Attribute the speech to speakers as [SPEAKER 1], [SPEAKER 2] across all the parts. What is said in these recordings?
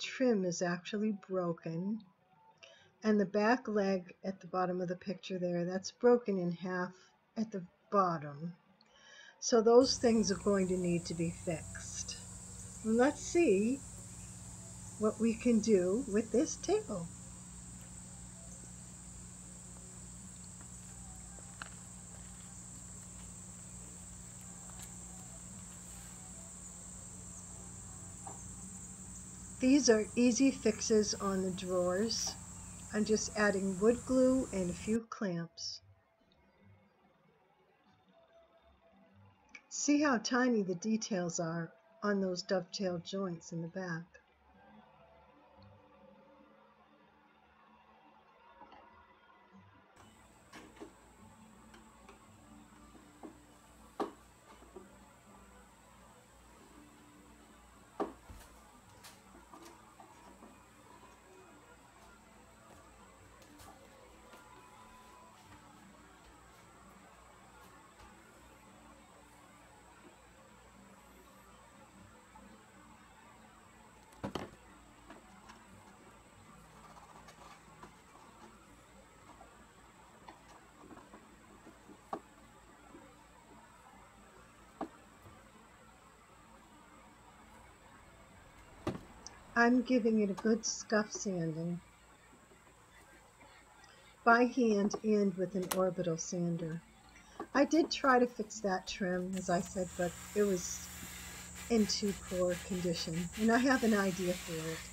[SPEAKER 1] trim is actually broken. And the back leg at the bottom of the picture there, that's broken in half at the bottom. So those things are going to need to be fixed. Let's see what we can do with this table. These are easy fixes on the drawers. I'm just adding wood glue and a few clamps. See how tiny the details are on those dovetail joints in the back. I'm giving it a good scuff sanding by hand and with an orbital sander. I did try to fix that trim, as I said, but it was in too poor condition, and I have an idea for it.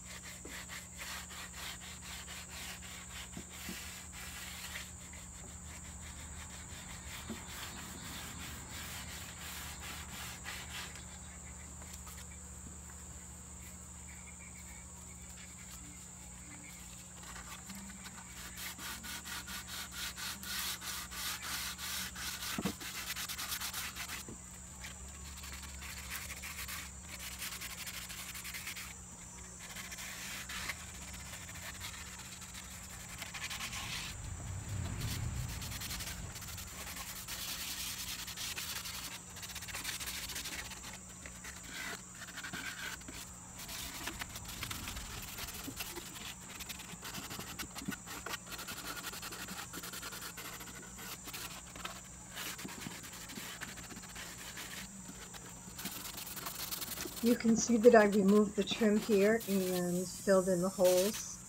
[SPEAKER 1] You can see that I removed the trim here and filled in the holes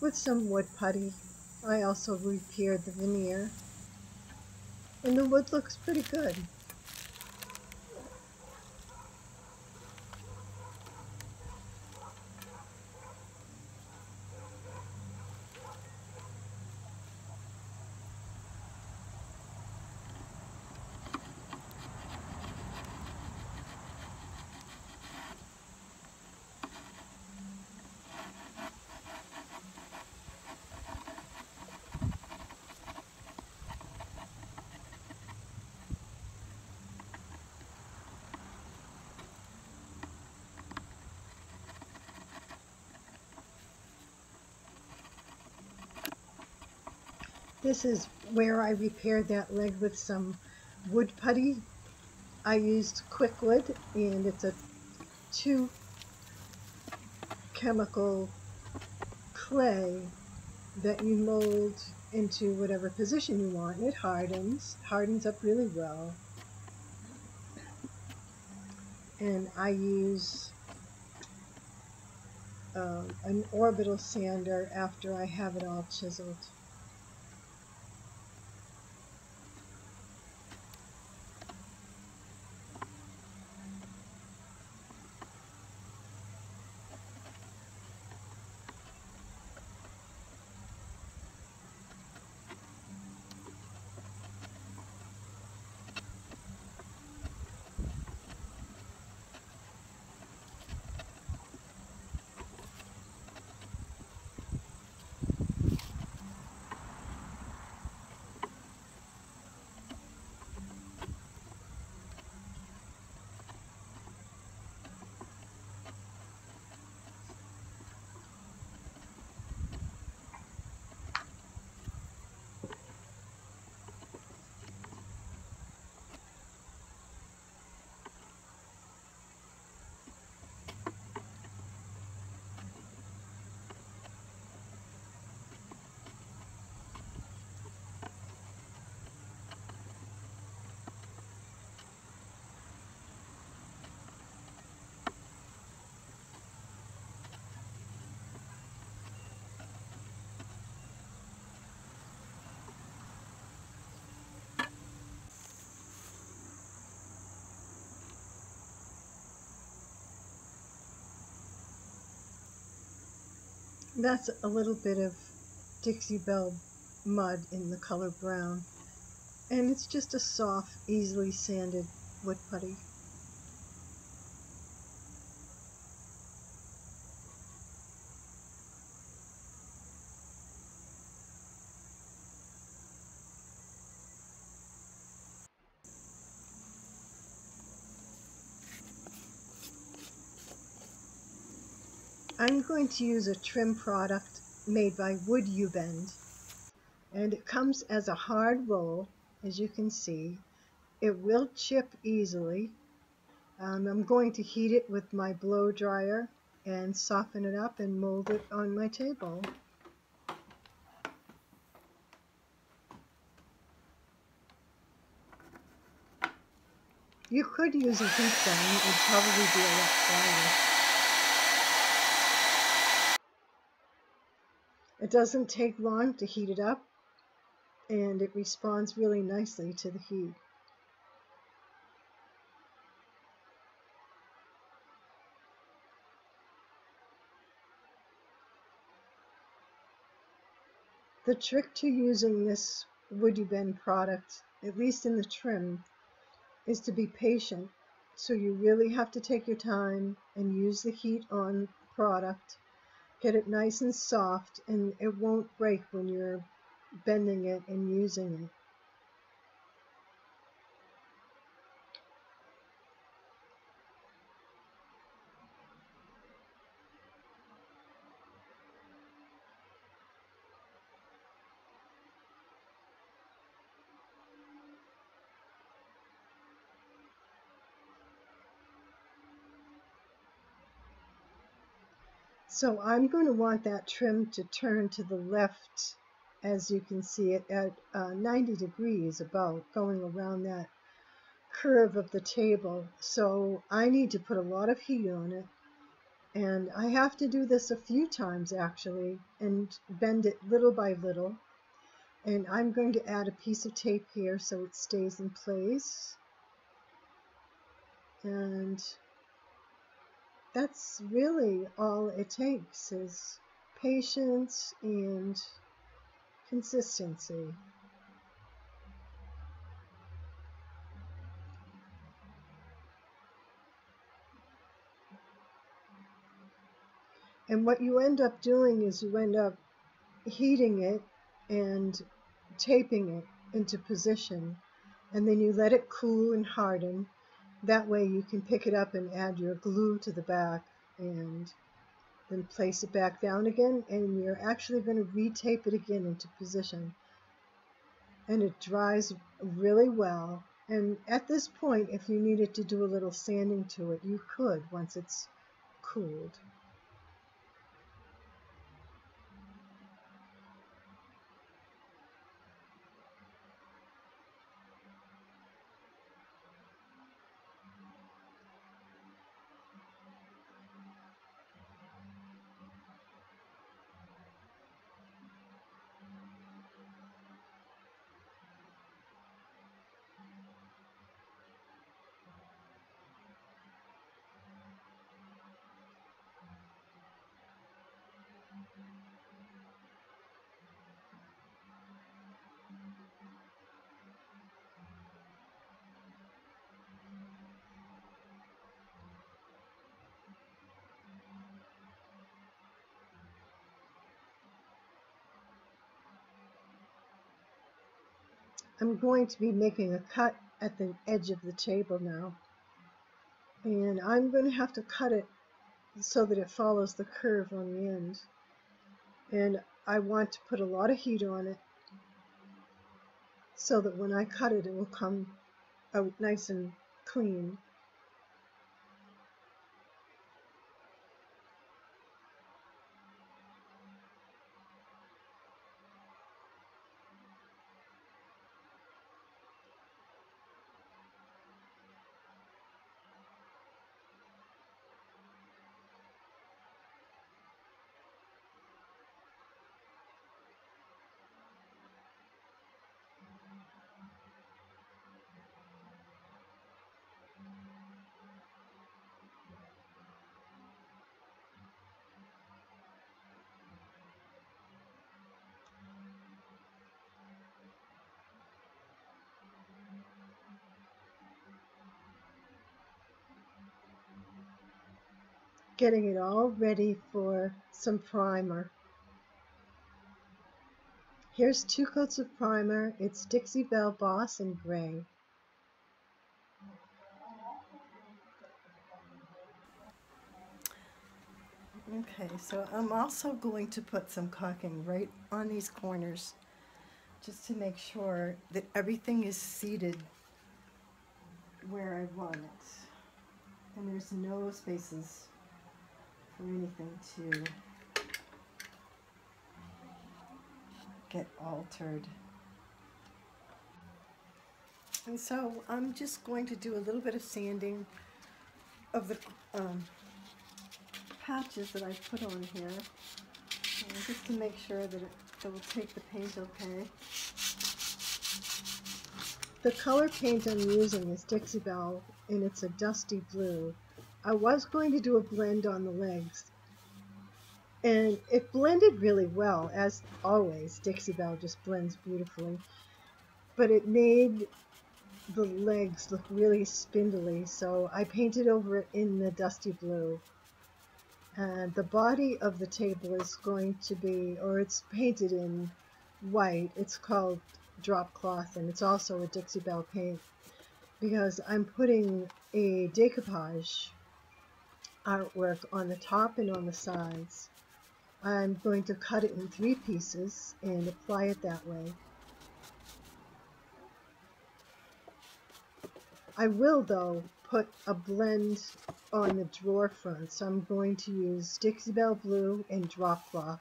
[SPEAKER 1] with some wood putty. I also repaired the veneer and the wood looks pretty good. This is where I repaired that leg with some wood putty. I used Quickwood and it's a two chemical clay that you mold into whatever position you want. It hardens, hardens up really well. And I use um, an orbital sander after I have it all chiseled. That's a little bit of Dixie Belle mud in the color brown. And it's just a soft, easily sanded wood putty. I'm going to use a trim product made by Wood U Bend and it comes as a hard roll as you can see. It will chip easily. Um, I'm going to heat it with my blow dryer and soften it up and mold it on my table. You could use a heat gun, it would probably be a lot quieter. It doesn't take long to heat it up and it responds really nicely to the heat. The trick to using this Wood U Bend product, at least in the trim, is to be patient. So you really have to take your time and use the heat on product get it nice and soft and it won't break when you're bending it and using it. So I'm going to want that trim to turn to the left as you can see it at uh, 90 degrees about going around that curve of the table. So I need to put a lot of heat on it and I have to do this a few times actually and bend it little by little. And I'm going to add a piece of tape here so it stays in place. And that's really all it takes is patience and consistency. And what you end up doing is you end up heating it and taping it into position. And then you let it cool and harden that way you can pick it up and add your glue to the back and then place it back down again and you're actually going to retape it again into position. And it dries really well. And at this point, if you needed to do a little sanding to it, you could once it's cooled. I'm going to be making a cut at the edge of the table now. And I'm going to have to cut it so that it follows the curve on the end. And I want to put a lot of heat on it so that when I cut it, it will come out nice and clean. Getting it all ready for some primer. Here's two coats of primer. It's Dixie Belle Boss in gray. Okay, so I'm also going to put some caulking right on these corners just to make sure that everything is seated where I want it. And there's no spaces for anything to get altered. And so I'm just going to do a little bit of sanding of the um, patches that I put on here, uh, just to make sure that it, it will take the paint okay. The color paint I'm using is Dixie Belle, and it's a dusty blue. I was going to do a blend on the legs, and it blended really well, as always. Dixie Belle just blends beautifully. But it made the legs look really spindly, so I painted over it in the dusty blue. And the body of the table is going to be, or it's painted in white. It's called drop cloth, and it's also a Dixie Belle paint because I'm putting a decoupage artwork on the top and on the sides. I'm going to cut it in three pieces and apply it that way. I will, though, put a blend on the drawer front, so I'm going to use Dixie Belle Blue and Drop Cloth.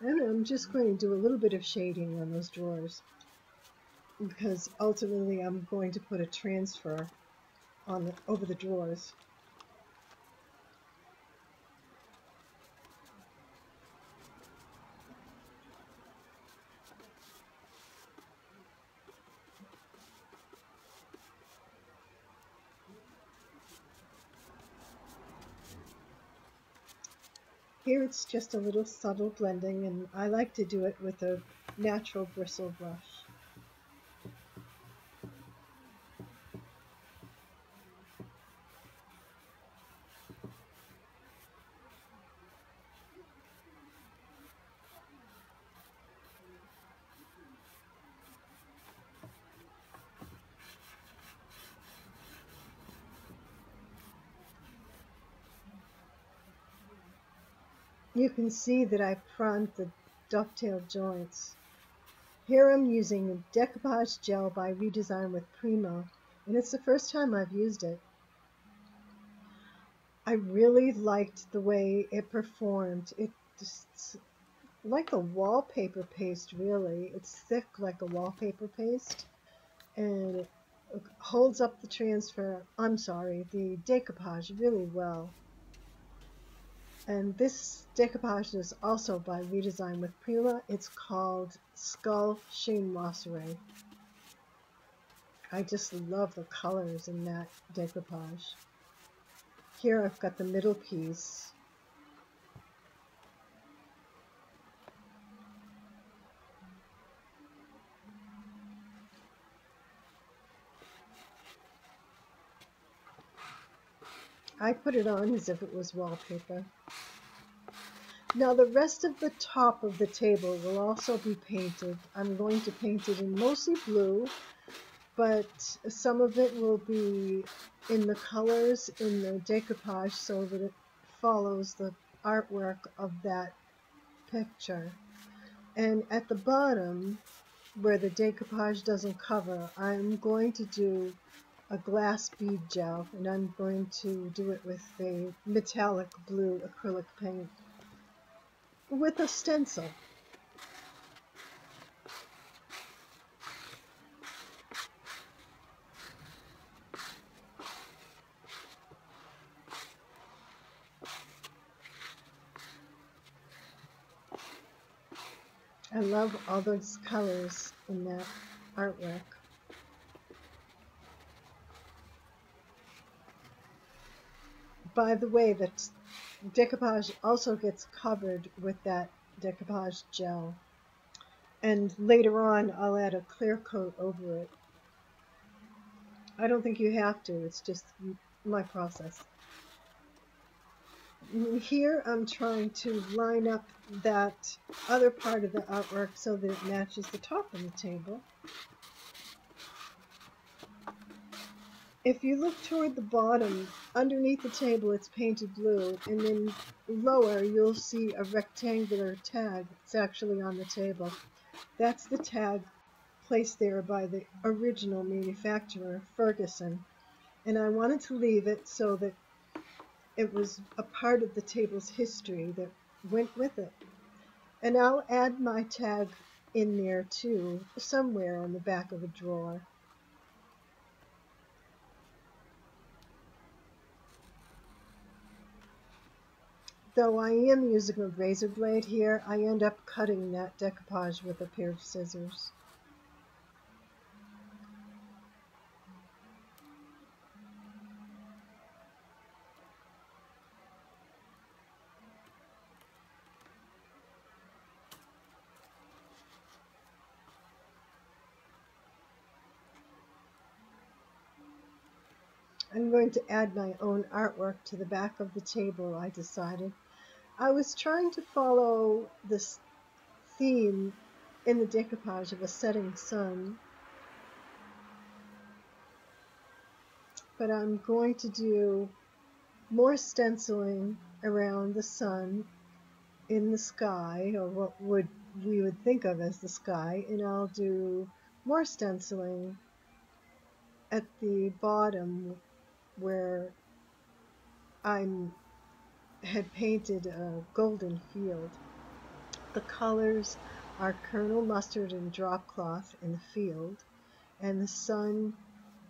[SPEAKER 1] And I'm just going to do a little bit of shading on those drawers because ultimately I'm going to put a transfer on the, over the drawers. It's just a little subtle blending and I like to do it with a natural bristle brush. You can see that I've primed the dovetail joints. Here I'm using decoupage gel by Redesign with Prima, and it's the first time I've used it. I really liked the way it performed. It's like a wallpaper paste, really. It's thick like a wallpaper paste, and it holds up the transfer, I'm sorry, the decoupage really well. And this decoupage is also by Redesign with Prima. It's called Skull Chinoiserie. I just love the colors in that decoupage. Here I've got the middle piece. I put it on as if it was wallpaper. Now the rest of the top of the table will also be painted. I'm going to paint it in mostly blue, but some of it will be in the colors in the decoupage so that it follows the artwork of that picture. And at the bottom, where the decoupage doesn't cover, I'm going to do a glass bead gel and I'm going to do it with a metallic blue acrylic paint with a stencil. I love all those colors in that artwork. By the way, that decoupage also gets covered with that decoupage gel. And later on, I'll add a clear coat over it. I don't think you have to, it's just my process. here I'm trying to line up that other part of the artwork so that it matches the top of the table. If you look toward the bottom, underneath the table it's painted blue, and then lower you'll see a rectangular tag It's actually on the table. That's the tag placed there by the original manufacturer, Ferguson. And I wanted to leave it so that it was a part of the table's history that went with it. And I'll add my tag in there too, somewhere on the back of a drawer. Though I am using a razor blade here, I end up cutting that decoupage with a pair of scissors. I'm going to add my own artwork to the back of the table, I decided. I was trying to follow this theme in the decoupage of a setting sun, but I'm going to do more stenciling around the sun in the sky, or what would we would think of as the sky, and I'll do more stenciling at the bottom where I had painted a golden field. The colors are Colonel Mustard and drop cloth in the field, and the sun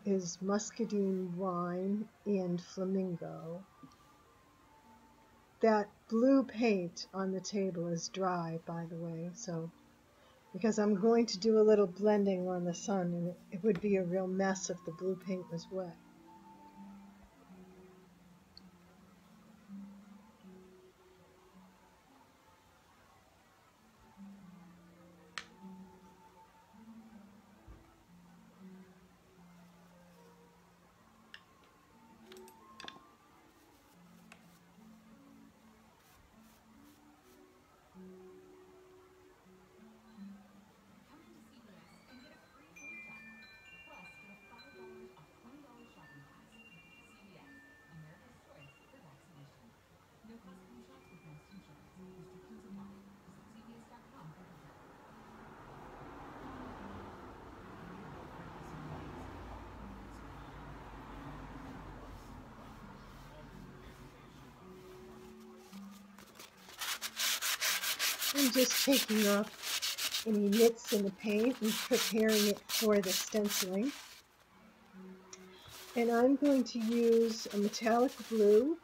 [SPEAKER 1] is muscadine wine and flamingo. That blue paint on the table is dry, by the way, so because I'm going to do a little blending on the sun, and it would be a real mess if the blue paint was wet. I'm just taking off any nits in the paint and preparing it for the stenciling. And I'm going to use a metallic blue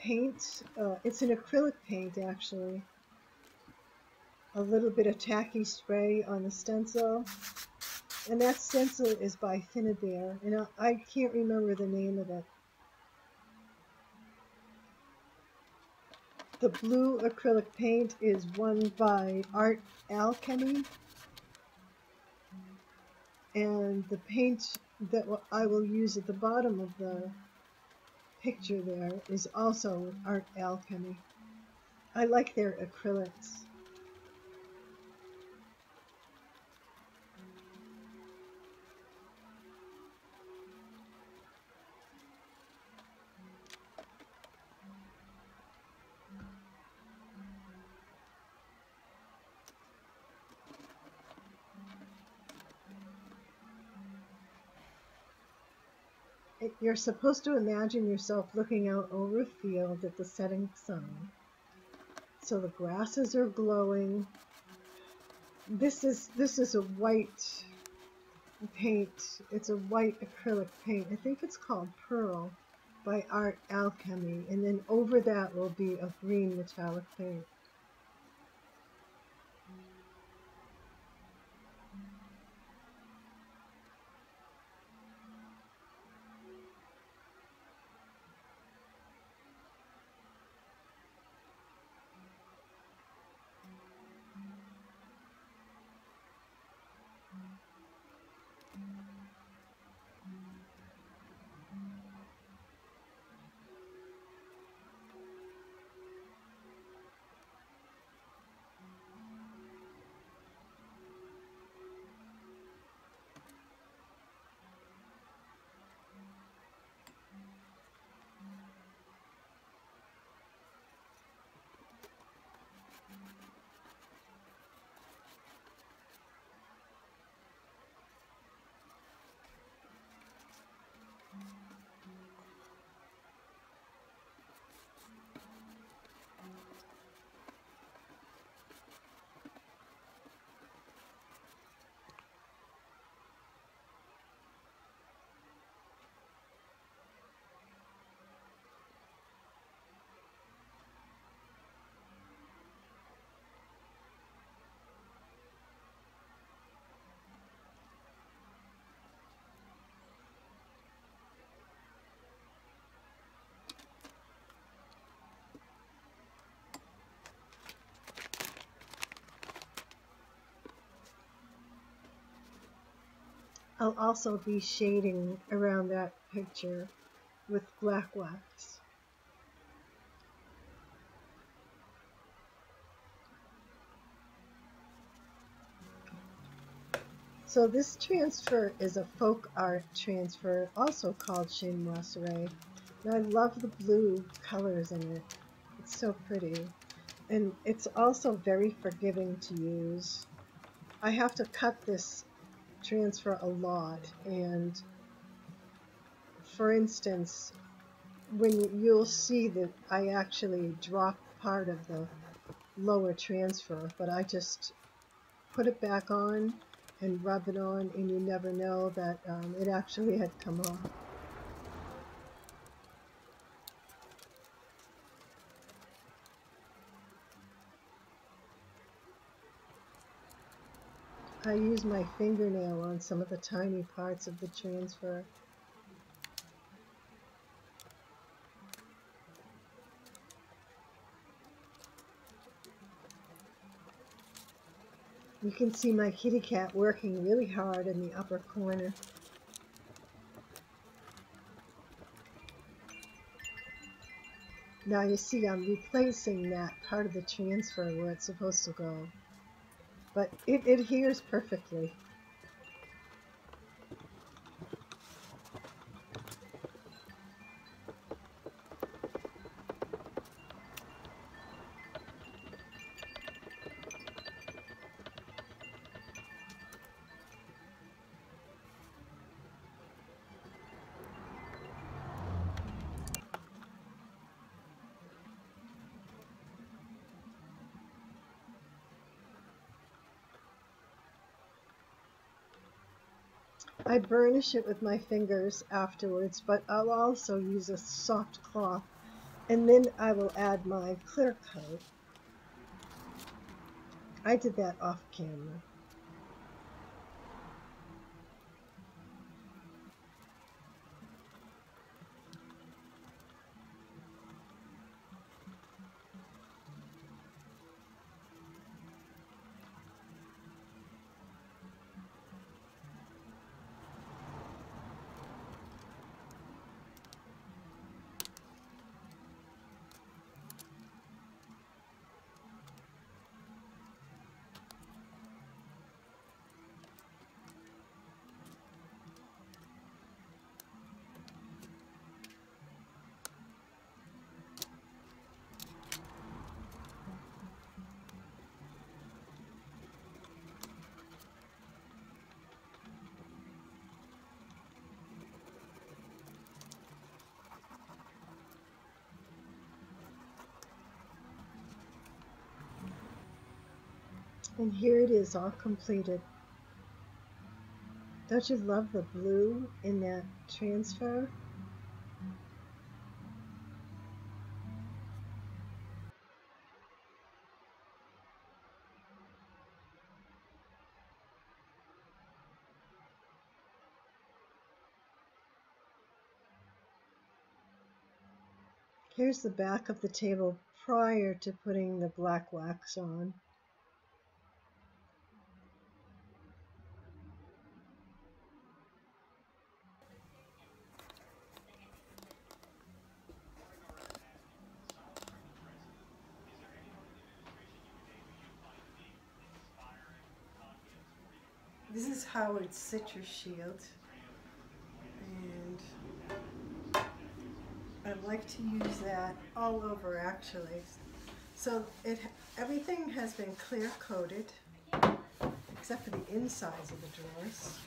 [SPEAKER 1] paint. Uh, it's an acrylic paint actually. A little bit of tacky spray on the stencil. And that stencil is by Finnabair. And I, I can't remember the name of it. The blue acrylic paint is one by Art Alchemy. And the paint that I will use at the bottom of the picture there is also Art Alchemy. I like their acrylics. You're supposed to imagine yourself looking out over a field at the setting sun. So the grasses are glowing. This is this is a white paint. It's a white acrylic paint. I think it's called Pearl by Art Alchemy. And then over that will be a green metallic paint. I'll also be shading around that picture with black wax. So this transfer is a folk art transfer, also called chinoiserie. And I love the blue colors in it. It's so pretty. And it's also very forgiving to use. I have to cut this transfer a lot and for instance when you'll see that I actually drop part of the lower transfer but I just put it back on and rub it on and you never know that um, it actually had come off. I use my fingernail on some of the tiny parts of the transfer. You can see my kitty cat working really hard in the upper corner. Now you see I'm replacing that part of the transfer where it's supposed to go but it adheres perfectly. I burnish it with my fingers afterwards, but I'll also use a soft cloth and then I will add my clear coat. I did that off camera. And here it is all completed. Don't you love the blue in that transfer? Here's the back of the table prior to putting the black wax on. This is Howard citrus shield. And I'd like to use that all over actually. So it everything has been clear coated except for the insides of the drawers.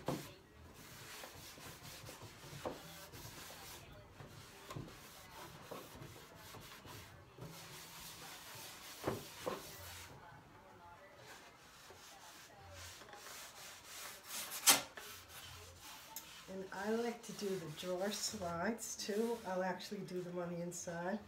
[SPEAKER 1] I like to do the drawer slides too. I'll actually do them on the inside.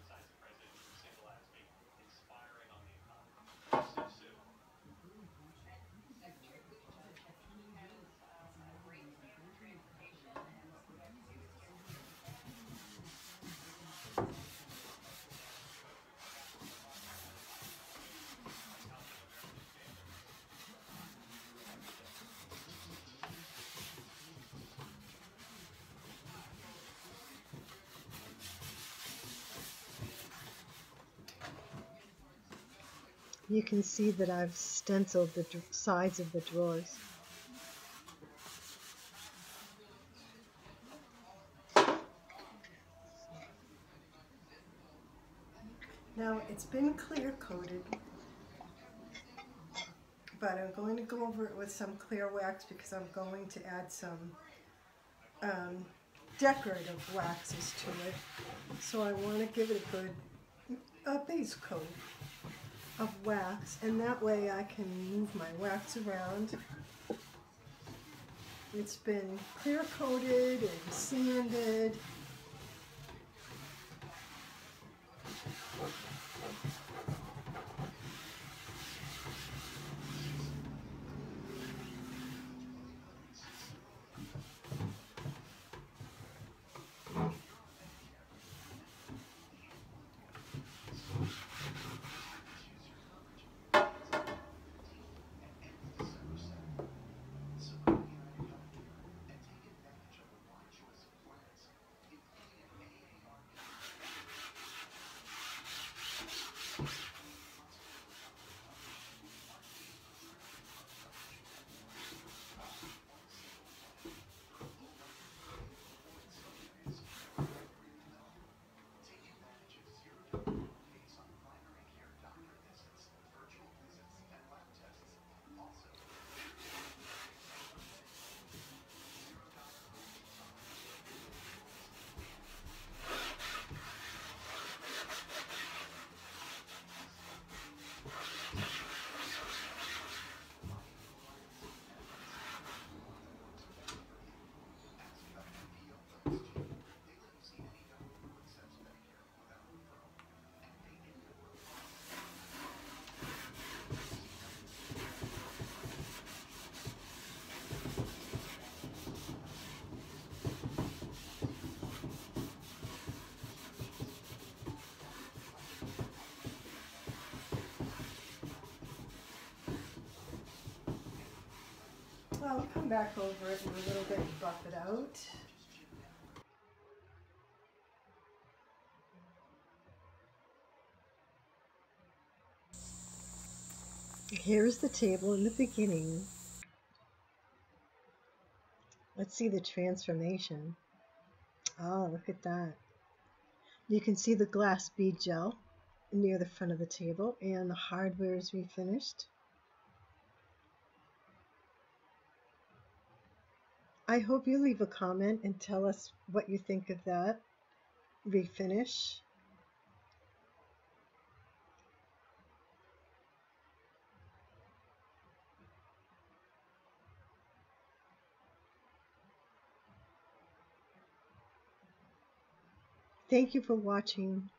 [SPEAKER 1] You can see that I've stenciled the sides of the drawers. Now it's been clear coated, but I'm going to go over it with some clear wax because I'm going to add some um, decorative waxes to it. So I want to give it a good a base coat of wax and that way I can move my wax around. It's been clear coated and sanded I'll come back over it in a little bit and buff it out. Here's the table in the beginning. Let's see the transformation. Oh, look at that. You can see the glass bead gel near the front of the table and the hardware is refinished. I hope you leave a comment and tell us what you think of that refinish. Thank you for watching.